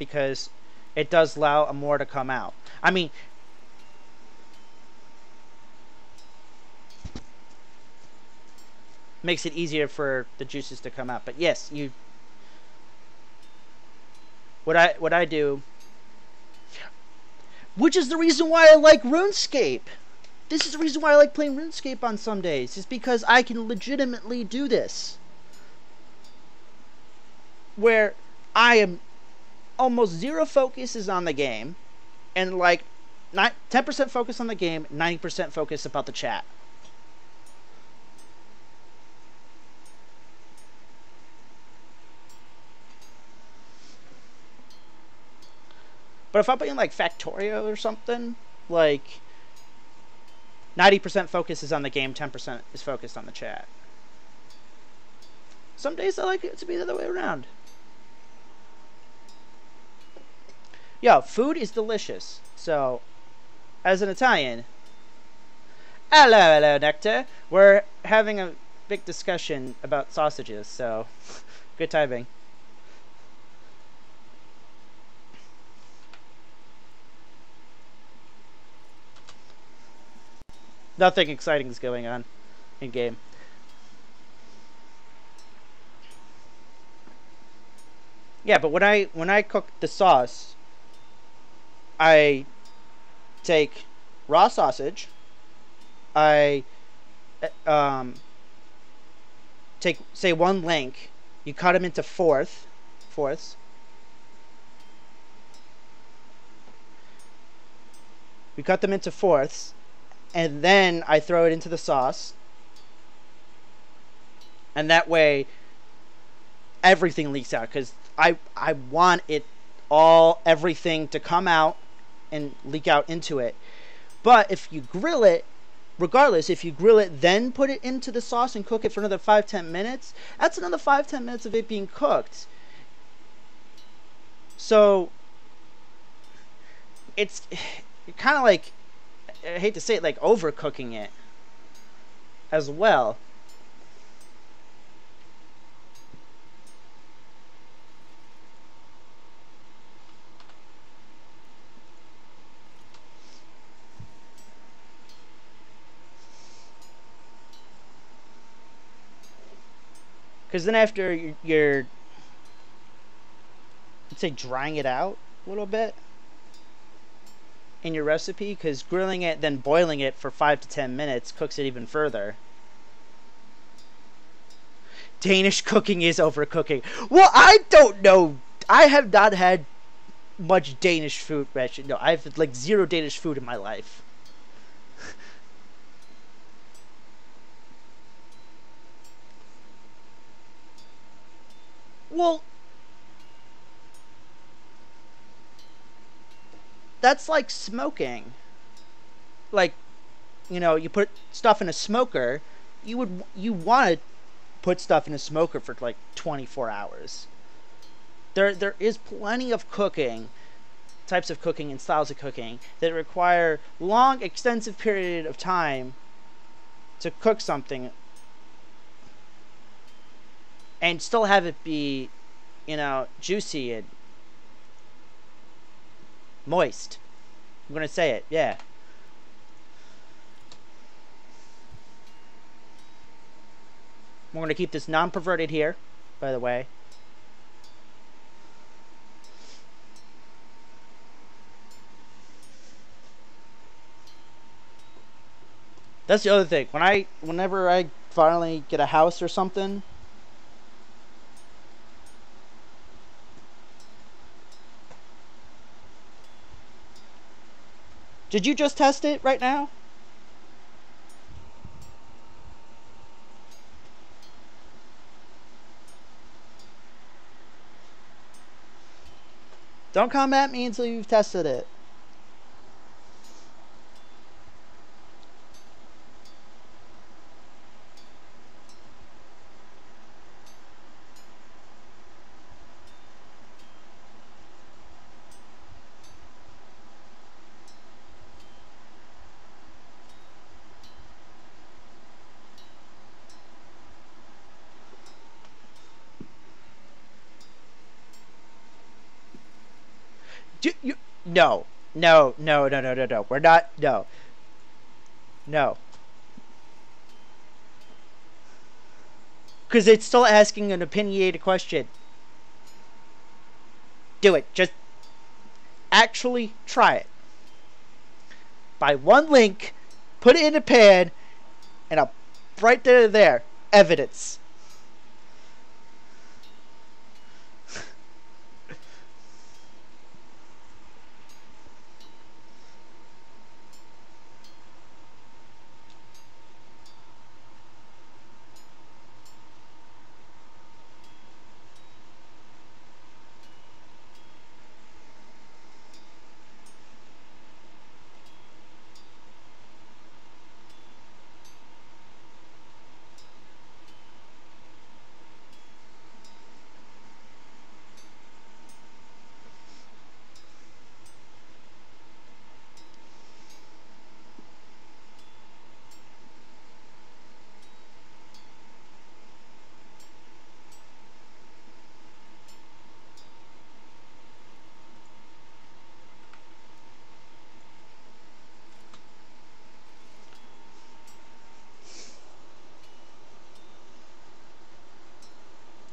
because it does allow more to come out. I mean, makes it easier for the juices to come out. But yes, you what I what I do which is the reason why I like RuneScape. This is the reason why I like playing RuneScape on some days. Is because I can legitimately do this. Where I am almost zero focus is on the game and like 10% focus on the game, 90% focus about the chat. But if I'm playing like Factorio or something, like 90% focus is on the game, 10% is focused on the chat. Some days I like it to be the other way around. Yo, food is delicious. So, as an Italian, hello, hello, Nectar. We're having a big discussion about sausages, so good timing. nothing exciting is going on in game. Yeah, but when I when I cook the sauce, I take raw sausage. I eh, um, take say one link. You cut them into fourth, fourths. We cut them into fourths, and then I throw it into the sauce. And that way everything leaks out cuz I I want it all everything to come out and leak out into it. But if you grill it, regardless, if you grill it, then put it into the sauce and cook it for another 5 10 minutes, that's another 5 10 minutes of it being cooked. So it's kind of like I hate to say it, like overcooking it as well. Because then after you're, let's say, drying it out a little bit, in your recipe because grilling it then boiling it for 5 to 10 minutes cooks it even further. Danish cooking is overcooking. Well, I don't know. I have not had much Danish food. No, I've like zero Danish food in my life. Well, that's like smoking. Like, you know, you put stuff in a smoker, you would you want to put stuff in a smoker for like 24 hours. There there is plenty of cooking, types of cooking and styles of cooking that require long extensive period of time to cook something and still have it be, you know, juicy and Moist. I'm going to say it, yeah. We're going to keep this non-perverted here, by the way. That's the other thing. When I, whenever I finally get a house or something, Did you just test it right now? Don't come at me until you've tested it. No, no, no, no, no, no, no. We're not. No. No. Because it's still asking an opinionated question. Do it. Just actually try it. Buy one link, put it in a pan, and a right there, there, evidence.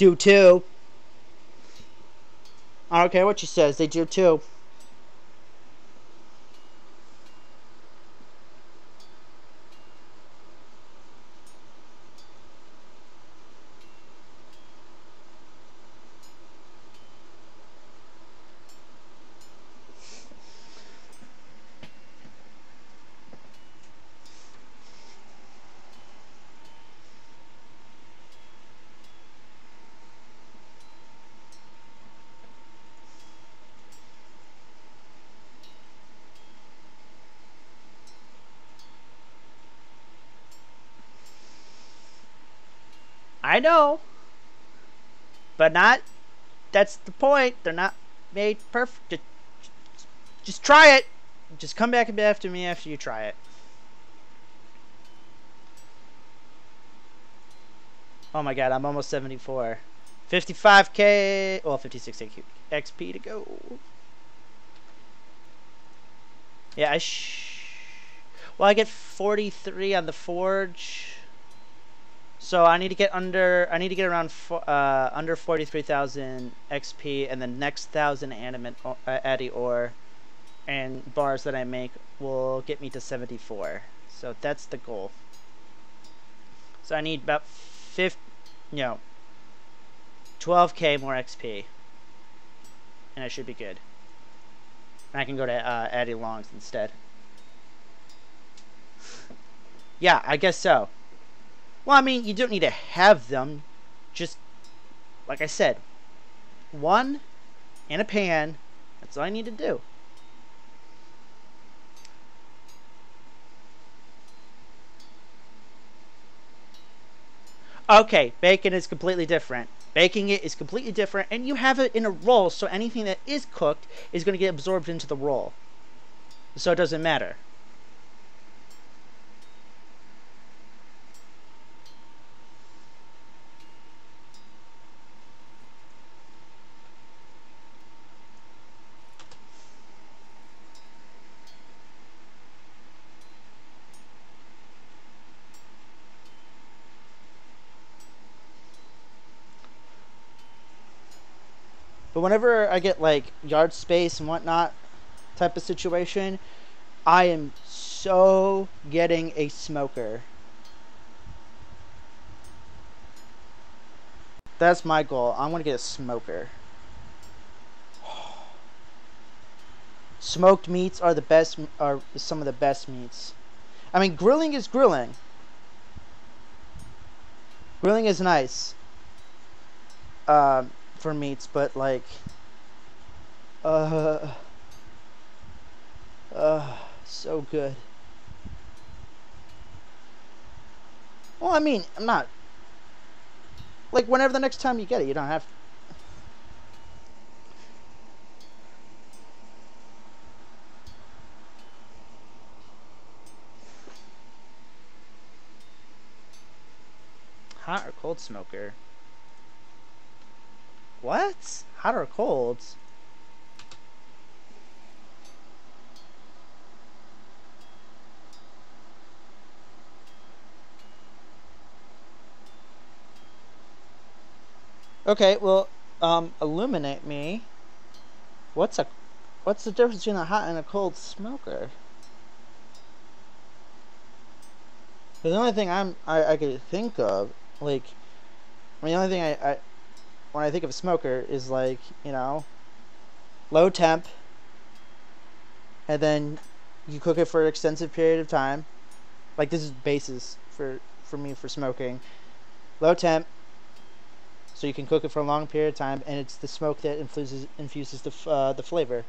Do too. I don't care what she says, they do too. I know. But not. That's the point. They're not made perfect. Just, just try it. Just come back after me after you try it. Oh my god, I'm almost 74. 55k, well 56k XP to go. Yeah, I Well, I get 43 on the forge. So I need to get under. I need to get around uh, under forty three thousand XP, and the next thousand adamant uh, ore and bars that I make will get me to seventy four. So that's the goal. So I need about you know, twelve k more XP, and I should be good. And I can go to uh, Longs instead. yeah, I guess so. Well, I mean, you don't need to have them. Just, like I said, one in a pan. That's all I need to do. Okay, bacon is completely different. Baking it is completely different, and you have it in a roll, so anything that is cooked is going to get absorbed into the roll. So it doesn't matter. But whenever I get like yard space and whatnot type of situation, I am so getting a smoker. That's my goal. I'm gonna get a smoker. Smoked meats are the best. Are some of the best meats. I mean, grilling is grilling. Grilling is nice. Um, for meats, but like, uh, uh, so good. Well, I mean, I'm not. Like, whenever the next time you get it, you don't have. Hot or cold smoker? What? Hot or cold? Okay, well, um, illuminate me. What's a, what's the difference between a hot and a cold smoker? The only thing I'm I, I could think of, like, I mean, the only thing I, I when I think of a smoker is like, you know, low temp, and then you cook it for an extensive period of time. Like this is basis for for me for smoking. Low temp, so you can cook it for a long period of time, and it's the smoke that infuses infuses the uh, the flavor.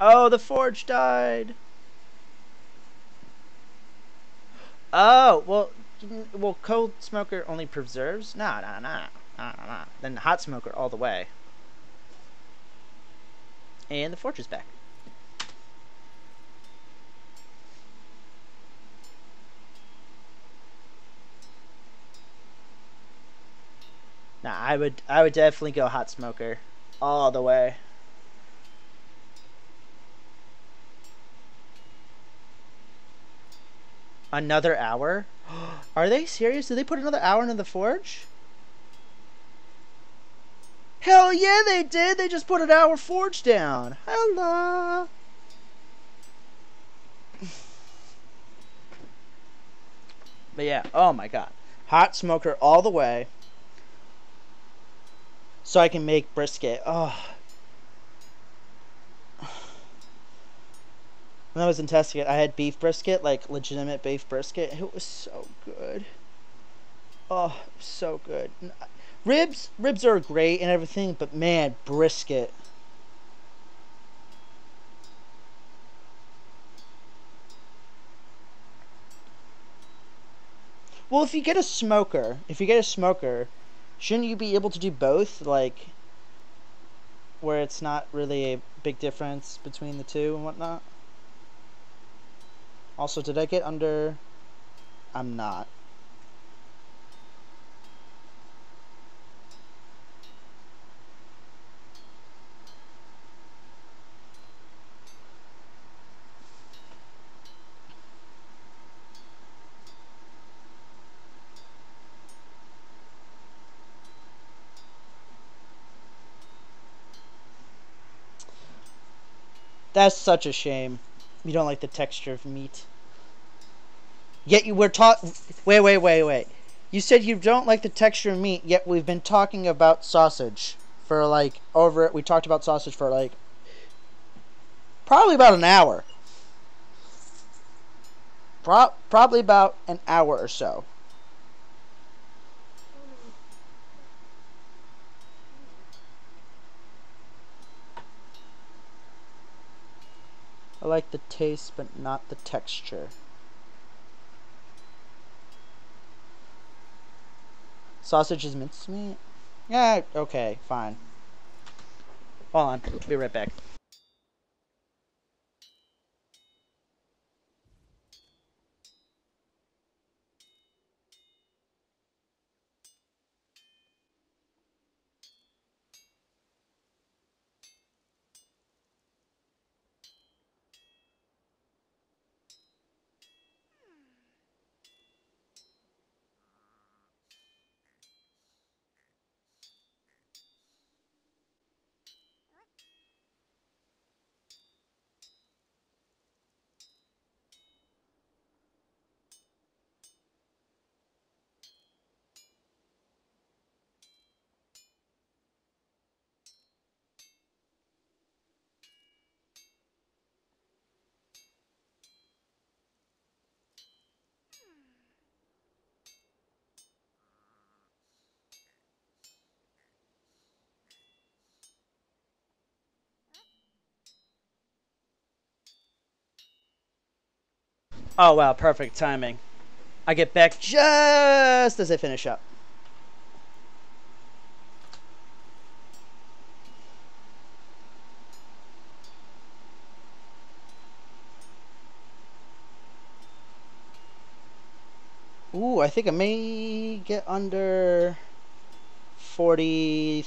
Oh, the forge died. Oh, well, well, cold smoker only preserves? Nah, nah, nah, nah, nah. Then hot smoker all the way. And the fortress back. Nah, I would I would definitely go hot smoker all the way. Another hour? Are they serious? Did they put another hour into the forge? Hell yeah, they did. They just put an hour forge down. Hello. But yeah, oh my god. Hot smoker all the way. So I can make brisket. Oh. When I was in Tuscany, I had beef brisket, like legitimate beef brisket. It was so good. Oh, so good. Uh, ribs, ribs are great and everything, but man, brisket. Well, if you get a smoker, if you get a smoker, shouldn't you be able to do both? Like, where it's not really a big difference between the two and whatnot? Also, did I get under? I'm not. That's such a shame. You don't like the texture of meat. Yet you were taught. Wait, wait, wait, wait. You said you don't like the texture of meat, yet we've been talking about sausage for like over. We talked about sausage for like probably about an hour. Pro- probably about an hour or so. I like the taste, but not the texture. Sausage is mincemeat? Yeah, okay, fine. Hold on, be right back. Oh wow, perfect timing. I get back just as I finish up. Ooh, I think I may get under 40